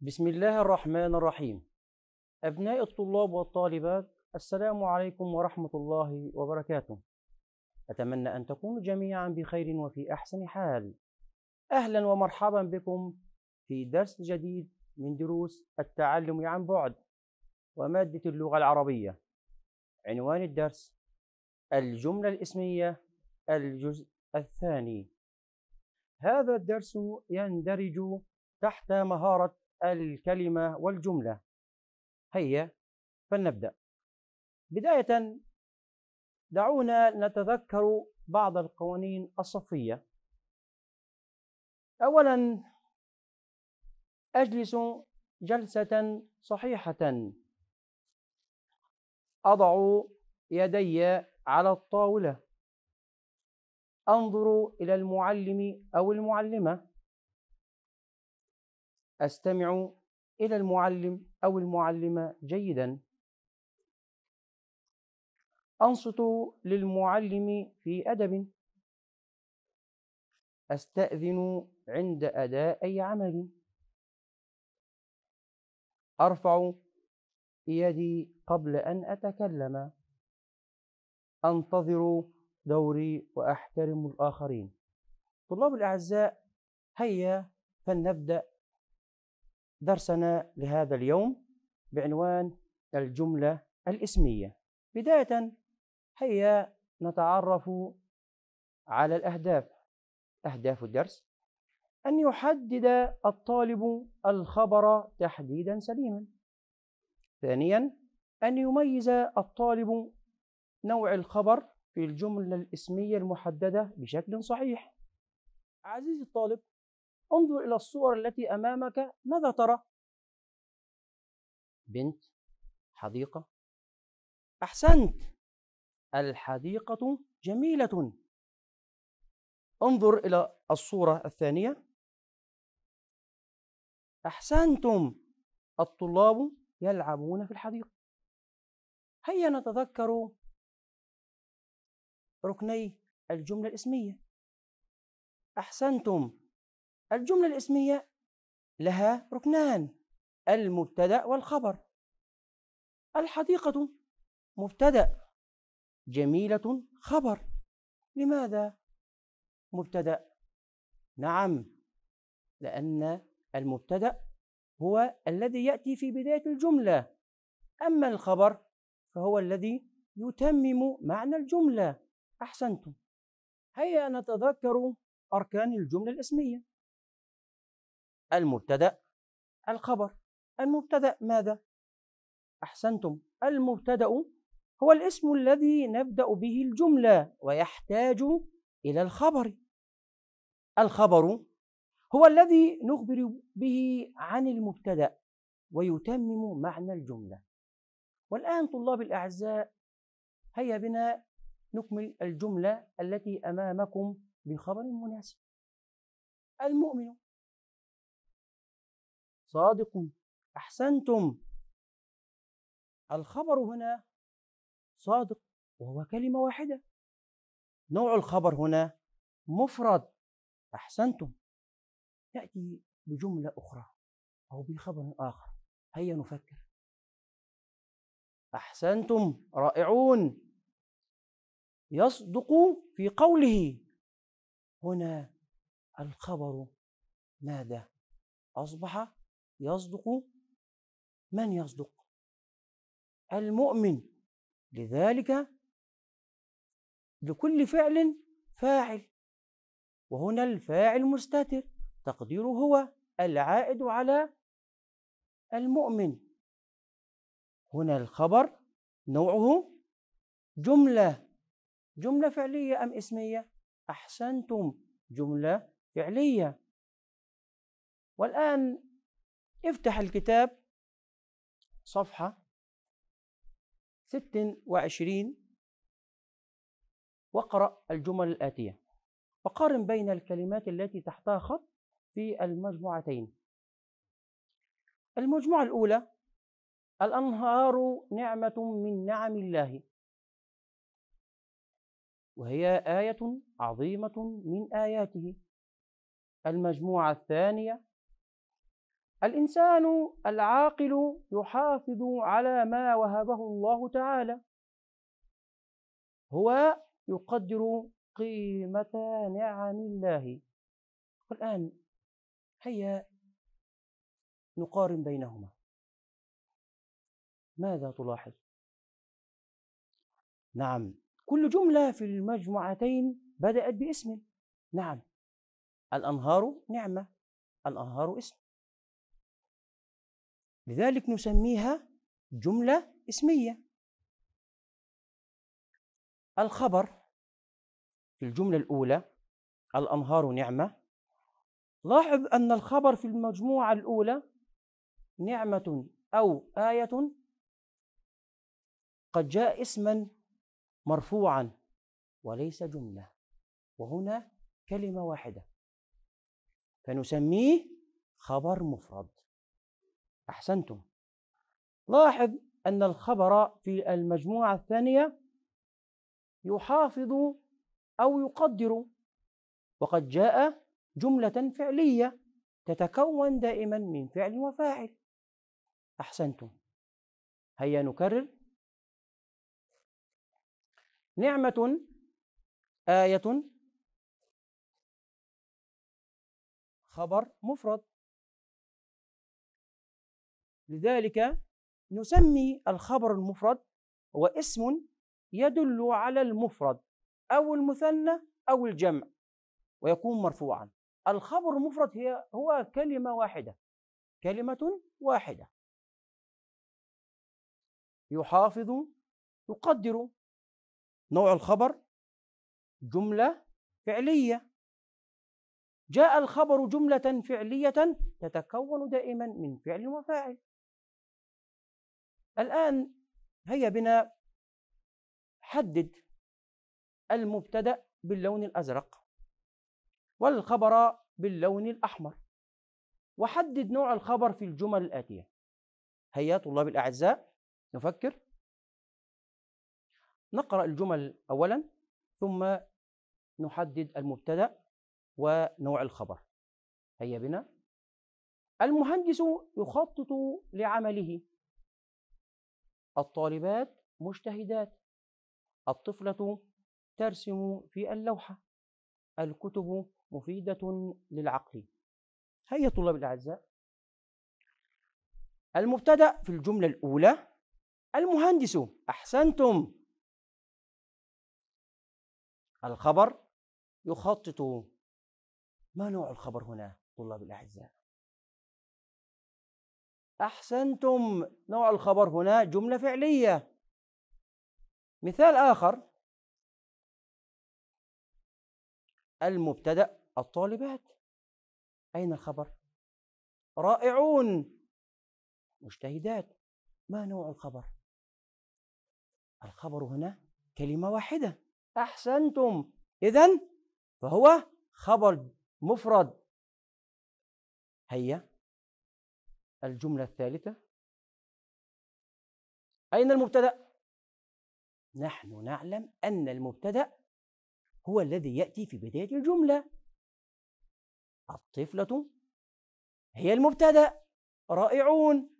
بسم الله الرحمن الرحيم. أبناء الطلاب والطالبات السلام عليكم ورحمة الله وبركاته. أتمنى أن تكونوا جميعا بخير وفي أحسن حال. أهلا ومرحبا بكم في درس جديد من دروس التعلم عن بعد ومادة اللغة العربية. عنوان الدرس الجملة الإسمية الجزء الثاني. هذا الدرس يندرج تحت مهارة الكلمة والجملة. هيا فلنبدأ. بداية دعونا نتذكر بعض القوانين الصفية. أولا أجلس جلسة صحيحة. أضع يدي على الطاولة. أنظر إلى المعلم أو المعلمة. أستمع إلى المعلم أو المعلمة جيدا. أنصت للمعلم في أدب. أستأذن عند أداء أي عمل. أرفع يدي قبل أن أتكلم. أنتظر دوري وأحترم الآخرين. طلاب الأعزاء هيا فلنبدأ درسنا لهذا اليوم بعنوان الجملة الإسمية. بداية هيا نتعرف على الأهداف. أهداف الدرس أن يحدد الطالب الخبر تحديدا سليما. ثانيا أن يميز الطالب نوع الخبر في الجملة الإسمية المحددة بشكل صحيح. عزيزي الطالب انظر إلى الصور التي أمامك. ماذا ترى؟ بنت حديقة. أحسنت. الحديقة جميلة. انظر إلى الصورة الثانية. أحسنتم. الطلاب يلعبون في الحديقة. هيا نتذكر ركني الجملة الإسمية. أحسنتم. الجملة الإسمية لها ركنان المبتدأ والخبر. الحديقة مبتدأ جميلة خبر. لماذا مبتدأ؟ نعم لأن المبتدأ هو الذي يأتي في بداية الجملة. أما الخبر فهو الذي يتمم معنى الجملة. أحسنتم. هيا نتذكر أركان الجملة الإسمية. المبتدأ الخبر. المبتدأ ماذا؟ أحسنتم. المبتدأ هو الاسم الذي نبدأ به الجملة ويحتاج إلى الخبر. الخبر هو الذي نخبر به عن المبتدأ ويتمم معنى الجملة. والآن طلاب الأعزاء هيا بنا نكمل الجملة التي أمامكم بخبر مناسب. المؤمن صادق أحسنتم. الخبر هنا صادق وهو كلمة واحدة. نوع الخبر هنا مفرد أحسنتم. يأتي بجملة أخرى أو بخبر آخر. هيا نفكر. أحسنتم رائعون. يصدق في قوله. هنا الخبر ماذا؟ أصبح يصدق من يصدق. المؤمن لذلك لكل فعل فاعل. وهنا الفاعل مستتر تقديره هو العائد على المؤمن. هنا الخبر نوعه جملة. جملة فعلية أم اسمية؟ أحسنتم. جملة فعلية. والآن افتح الكتاب صفحة ست وعشرين واقرأ الجمل الآتية. وقارن بين الكلمات التي تحتها خط في المجموعتين. المجموعة الأولى الأنهار نعمة من نعم الله. وهي آية عظيمة من آياته. المجموعة الثانية الإنسان العاقل يحافظ على ما وهبه الله تعالى. هو يقدر قيمة نعم الله. والآن هيا نقارن بينهما. ماذا تلاحظ؟ نعم كل جملة في المجموعتين بدأت باسم. نعم الأنهار نعمة الأنهار اسم. لذلك نسميها جملة اسمية. الخبر في الجملة الأولى الأنهار نعمة. لاحظ أن الخبر في المجموعة الأولى نعمة أو آية قد جاء اسما مرفوعا وليس جملة وهنا كلمة واحدة. فنسميه خبر مفرد. أحسنتم. لاحظ أن الخبر في المجموعة الثانية يحافظ أو يقدر وقد جاء جملة فعلية تتكون دائما من فعل وفاعل. أحسنتم. هيا نكرر. نعمة آية. خبر مفرد. لذلك نسمي الخبر المفرد هو اسم يدل على المفرد أو المثنى أو الجمع ويكون مرفوعا. الخبر المفرد هي هو كلمة واحدة كلمة واحدة. يحافظ يقدر. نوع الخبر جملة فعلية. جاء الخبر جملة فعلية تتكون دائما من فعل وفاعل. الآن هيا بنا. حدد المبتدأ باللون الأزرق والخبر باللون الأحمر. وحدد نوع الخبر في الجمل الآتية. هيا طلاب الأعزاء نفكر. نقرأ الجمل أولا ثم نحدد المبتدأ ونوع الخبر. هيا بنا. المهندس يخطط لعمله. الطالبات مجتهدات الطفلة ترسم في اللوحة الكتب مفيدة للعقل. هيا طلاب الأعزاء. المبتدأ في الجملة الأولى المهندس. أحسنتم. الخبر يخطط. ما نوع الخبر هنا طلاب الأعزاء؟ أحسنتم. نوع الخبر هنا جملة فعلية. مثال آخر. المبتدأ الطالبات. أين الخبر؟ رائعون. مجتهدات. ما نوع الخبر؟ الخبر هنا كلمة واحدة. أحسنتم. إذا فهو خبر مفرد. هيا. الجملة الثالثة. أين المبتدأ؟ نحن نعلم أن المبتدأ هو الذي يأتي في بداية الجملة. الطفلة هي المبتدأ. رائعون.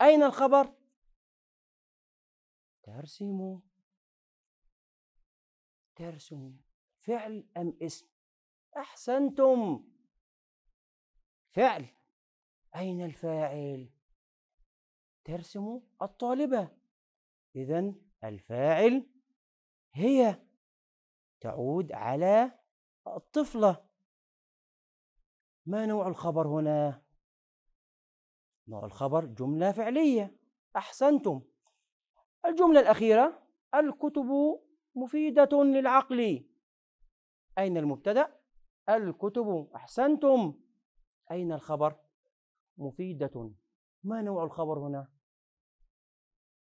أين الخبر؟ ترسم. ترسم. فعل أم اسم؟ أحسنتم. فعل. أين الفاعل؟ ترسم الطالبة. إذا الفاعل هي. تعود على الطفلة. ما نوع الخبر هنا؟ نوع الخبر جملة فعلية. أحسنتم. الجملة الأخيرة. الكتب مفيدة للعقل. أين المبتدأ؟ الكتب. أحسنتم. أين الخبر؟ مفيدة. ما نوع الخبر هنا؟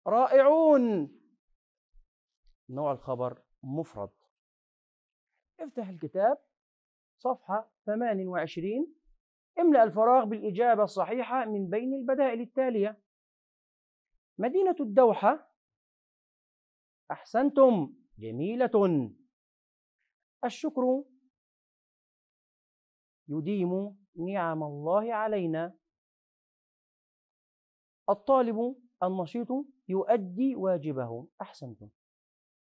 رائعون! نوع الخبر مفرد. افتح الكتاب صفحة 28 املأ الفراغ بالإجابة الصحيحة من بين البدائل التالية. مدينة الدوحة. أحسنتم جميلة. الشكر يديم نعم الله علينا. الطالب النشيط يؤدي واجبه. أحسنتم.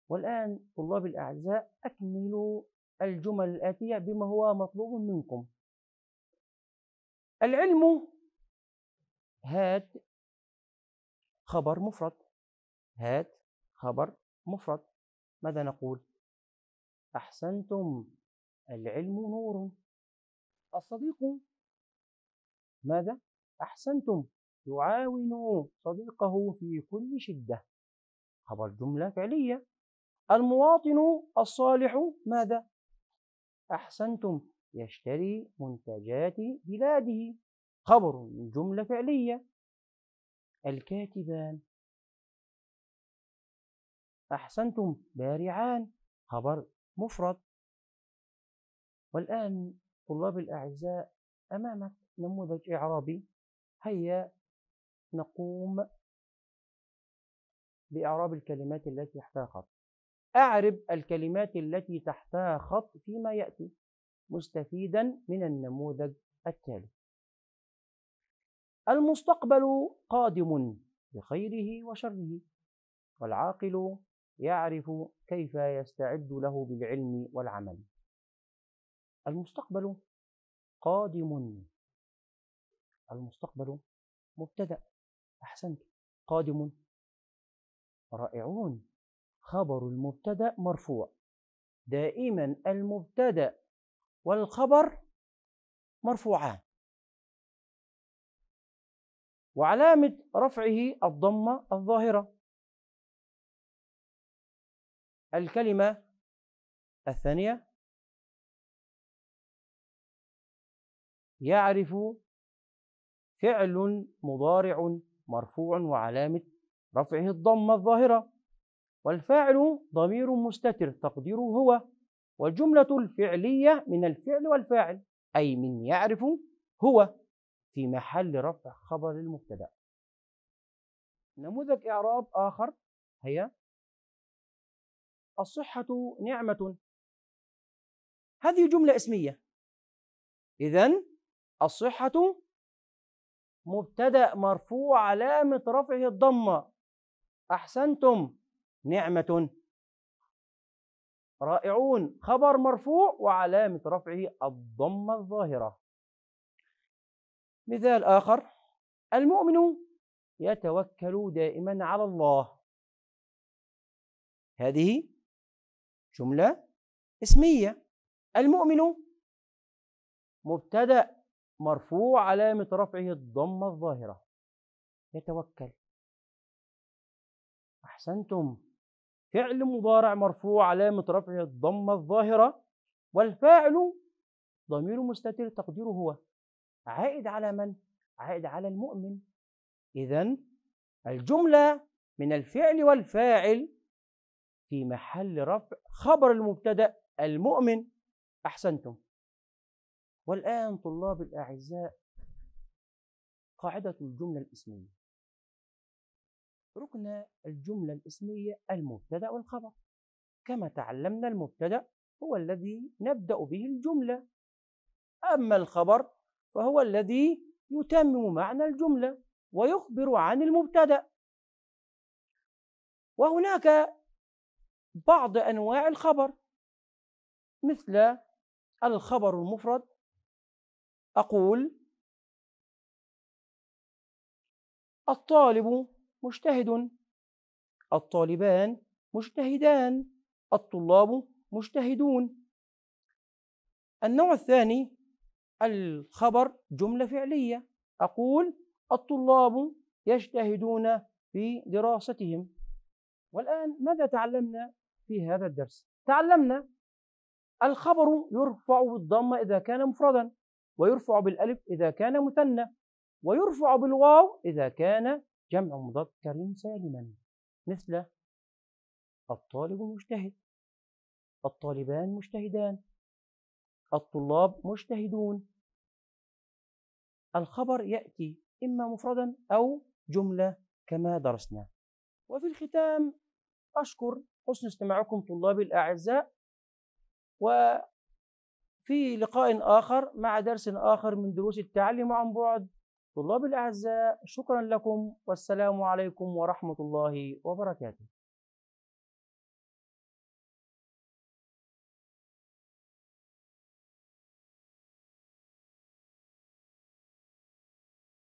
والآن طلاب الأعزاء أكملوا الجمل الآتية بما هو مطلوب منكم. العلم هات خبر مفرد. هات خبر مفرد. ماذا نقول؟ أحسنتم. العلم نور. الصديق ماذا؟ أحسنتم. يعاون صديقه في كل شدة. خبر جملة فعلية. المواطن الصالح ماذا؟ أحسنتم. يشتري منتجات بلاده. خبر جملة فعلية. الكاتبان. أحسنتم. بارعان. خبر مفرد والآن طلاب الأعزاء أمامك. نموذج إعرابي. هيا. نقوم بإعراب الكلمات التي تحتها خط. أعرب الكلمات التي تحتها خط فيما يأتي مستفيدا من النموذج التالي. المستقبل قادم بخيره وشره والعاقل يعرف كيف يستعد له بالعلم والعمل. المستقبل قادم. المستقبل مبتدأ. أحسنت. قادم. رائعون. خبر المبتدأ مرفوع. دائما المبتدأ والخبر مرفوعان. وعلامة رفعه الضمة الظاهرة. الكلمة الثانية. يعرف فعل مضارع. مرفوع وعلامة رفعه الضمة الظاهرة. والفاعل ضمير مستتر تقديره هو. والجملة الفعلية من الفعل والفاعل أي من يعرف هو في محل رفع خبر المبتدأ. نموذج إعراب آخر هي الصحة نعمة. هذه جملة اسمية. إذا الصحة مبتدأ مرفوع علامة رفعه الضمة. أحسنتم. نعمة. رائعون. خبر مرفوع وعلامة رفعه الضمة الظاهرة. مثال آخر. المؤمن يتوكل دائما على الله. هذه جملة اسمية. المؤمن مبتدأ مرفوع علامة رفعه الضمة الظاهرة. يتوكل. أحسنتم. فعل مضارع مرفوع علامة رفعه الضمة الظاهرة والفاعل ضمير مستتر تقديره هو. عائد على من؟ عائد على المؤمن. إذا الجملة من الفعل والفاعل في محل رفع خبر المبتدأ المؤمن. أحسنتم. والآن طلاب الأعزاء قاعدة الجملة الإسمية. ركن الجملة الإسمية المبتدأ والخبر. كما تعلمنا المبتدأ هو الذي نبدأ به الجملة. أما الخبر فهو الذي يتمم معنى الجملة ويخبر عن المبتدأ. وهناك بعض أنواع الخبر مثل الخبر المفرد أقول الطالب مجتهد الطالبان مجتهدان الطلاب مجتهدون. النوع الثاني الخبر جملة فعلية. أقول الطلاب يجتهدون في دراستهم. والآن ماذا تعلمنا في هذا الدرس؟ تعلمنا الخبر يرفع بالضمة إذا كان مفردا. ويرفع بالألف إذا كان مثنى ويرفع بالواو إذا كان جمع مذكر سالما. مثل الطالب مجتهد الطالبان مجتهدان الطلاب مجتهدون. الخبر يأتي إما مفردا أو جملة كما درسنا. وفي الختام أشكر حسن استماعكم طلابي الأعزاء في لقاء آخر مع درس آخر من دروس التعليم عن بعد. طلاب الأعزاء شكرا لكم والسلام عليكم ورحمة الله وبركاته.